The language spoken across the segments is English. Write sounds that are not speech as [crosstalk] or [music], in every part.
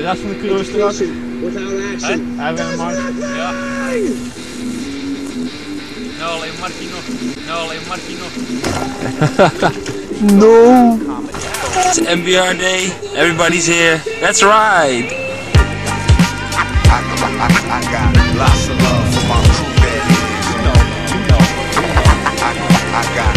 de rest van de crew is terug. Without action. Hij bent Mark. Ja. Nou, alleen Markie nog. Nou, alleen Markie nog. [laughs] No! It's NBR Day. Everybody's here. That's right. I, I, I got lots of love for my crew that is. You know, you know. I, I got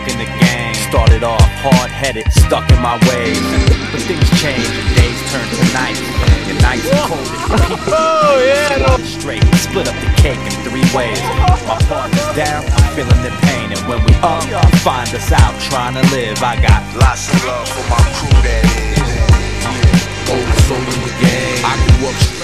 Buck in the gang. Started off hard headed, stuck in my ways. But things change and days turn to nights. And nights are cold and Oh yeah! No. straight. Split up the cake in three ways. My partner's down, I'm feeling the pain. And when we up, find us out trying to live. I got Lots of love for my crew that is. Old soul in the game. I grew up straight.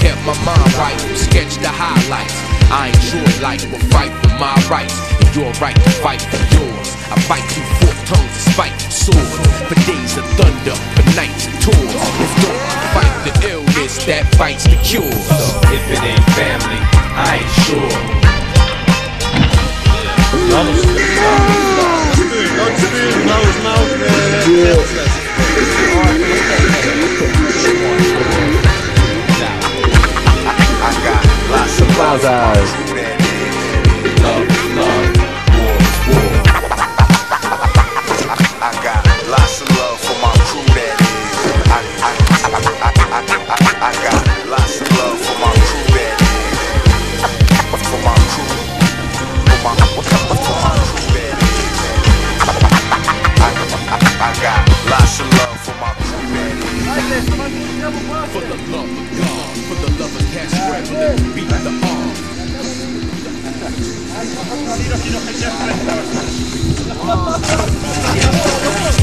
Kept my mind right, sketched the highlights. I enjoy life, but fight for my rights. And your right to fight for yours. I fight through forked tongues and spiteful swords. For days of thunder, for nights of tours. If not, fight the illness that fights the cure. so if it ain't family, I ain't sure. I that is. For my true daddy. I got lots of love for my true daddy. For my crew. For my the love for my true bad. I I got lots of love for my true man. For the love of God, for the love of the arm.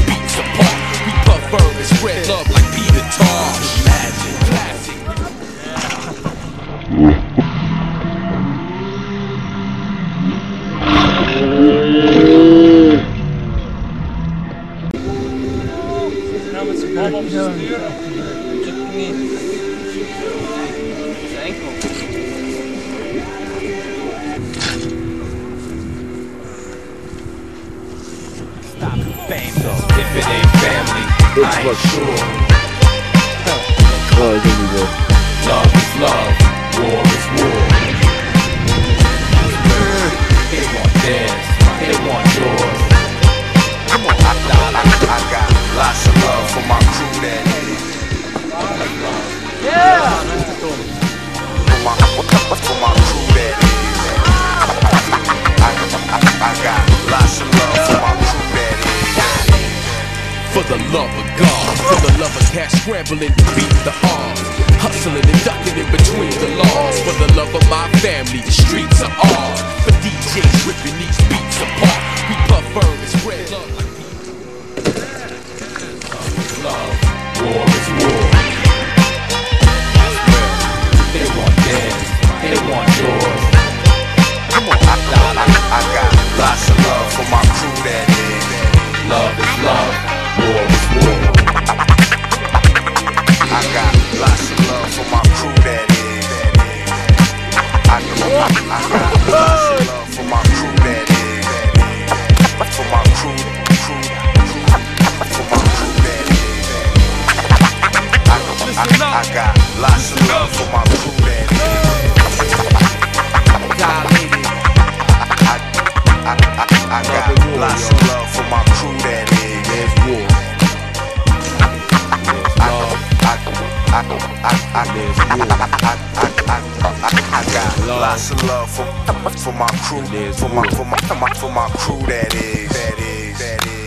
Beats apart, we puff verb and spread love like Peter Tosh. Magic, classic. Stop the fame, so if it ain't family, I ain't sure. My, for my crew that. I, I, I got lots of love for my crew that. For the love of God, for the love of cash scrambling, to beat the arms. Hustling and ducking in between the laws. For the love of my family, the streets are ours. For DJs ripping these beats apart. We puff for my crew that is. For my crew, crew, crew, for my crew that is. I, I, I got lots of love for my crew that is. dilated. I, I, I, I got lots of love for my crew that is. There's war. I, I, I, I, I, I, I, I got lots of love for, for my crew, for my, for my, for my, for my crew that is, that is.